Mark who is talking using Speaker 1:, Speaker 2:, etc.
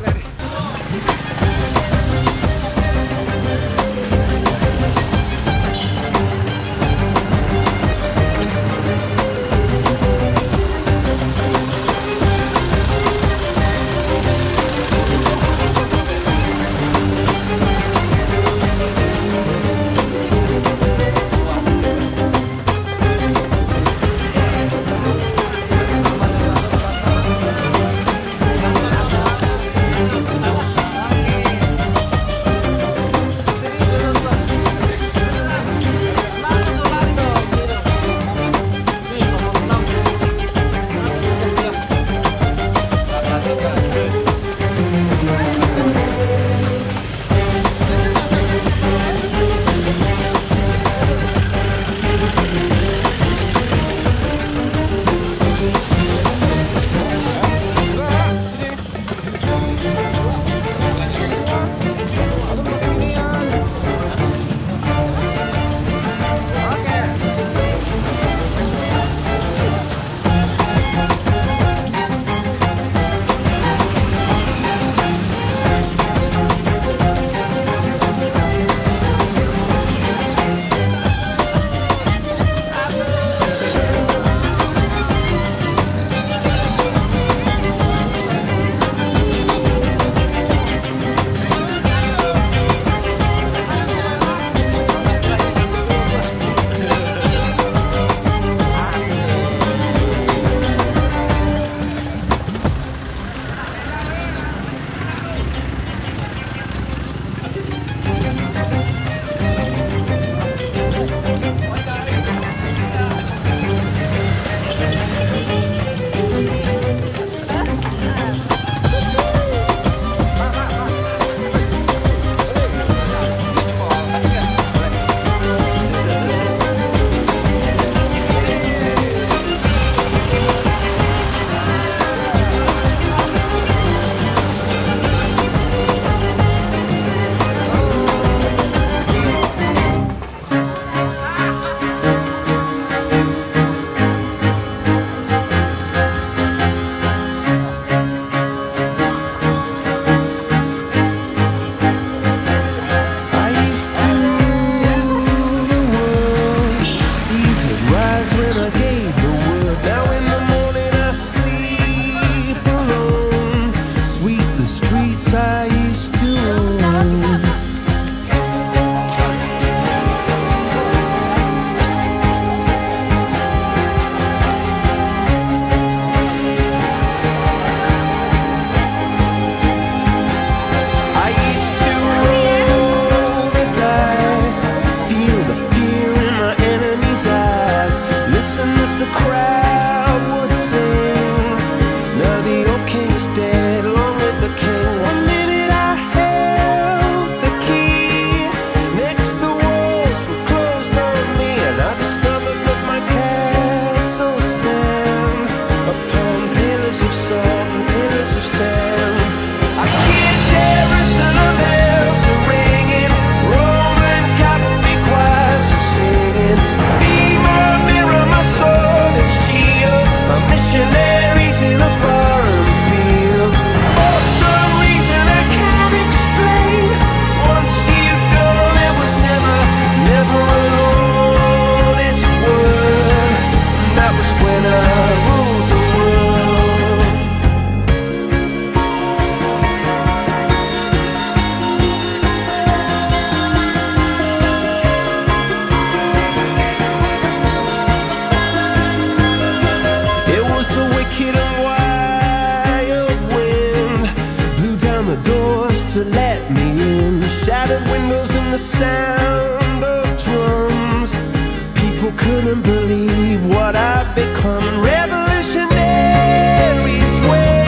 Speaker 1: I to let me in. Shattered windows and the sound of drums. People couldn't believe what I'd become. Revolutionaries.